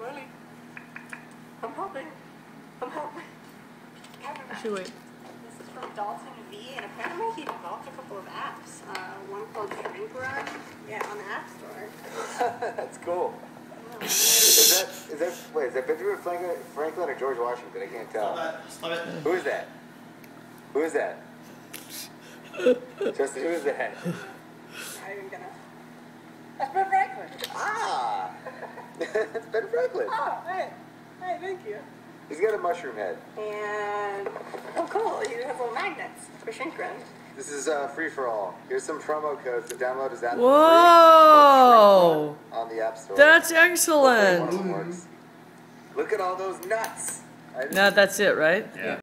Riley. I'm helping. I'm helping. Should wait. This is from Dalton V, and apparently he developed a couple of apps. Uh, one called Shrink Run, yeah, on the App Store. That's cool. Is that, is that, wait, is that Benjamin Franklin, Franklin or George Washington? I can't tell. Stop it. Stop it. Who is that? Who is that? Justin, who is that? Not even gonna. That's Ben Franklin. Ah! it's Ben Franklin. Oh, hey. Hey, thank you. He's got a mushroom head. And, oh cool, he has little magnets for Shrink Run. This is uh, free for all. Here's some promo codes to download his app. Whoa! On the App Store. That's Hopefully one of excellent. Look at all those nuts. I- Now that's it, right? Yeah.